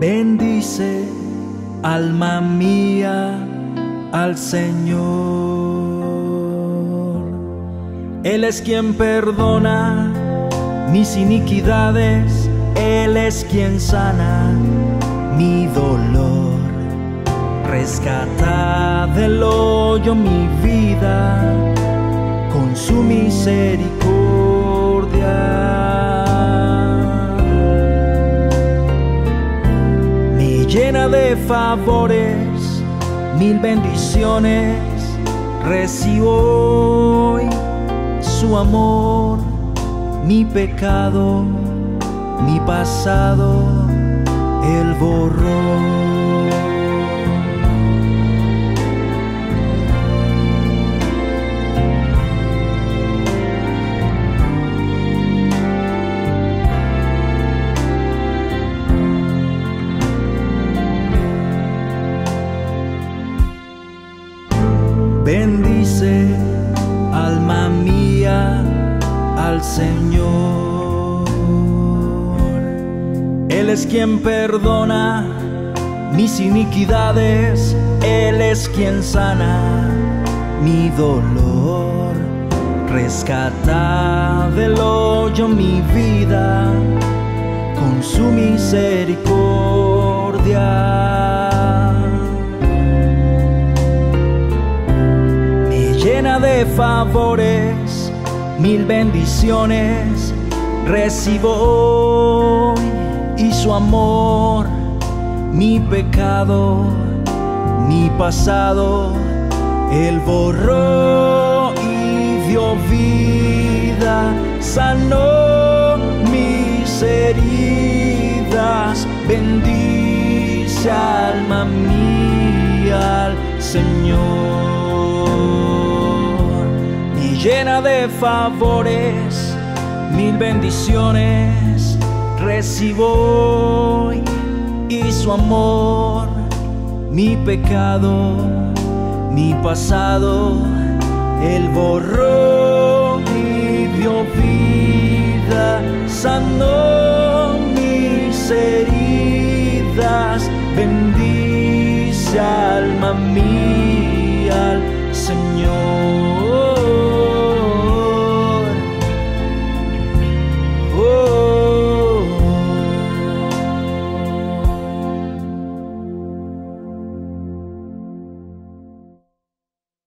Bendice, alma mía, al Señor. Él es quien perdona mis iniquidades, Él es quien sana mi dolor. Rescata del hoyo mi vida con su misericordia. Llena de favores, mil bendiciones, recibo hoy su amor, mi pecado, mi pasado, el borró. Bendice, alma mía, al Señor. Él es quien perdona mis iniquidades, Él es quien sana mi dolor. Rescata del hoyo mi vida con su misericordia. De favores, mil bendiciones recibo y su amor, mi pecado, mi pasado, él borró y dio vida, sanó mis heridas, bendice alma mía al Señor llena de favores, mil bendiciones recibo y su amor, mi pecado, mi pasado, el borró y dio vida, sanó mis heridas. Ven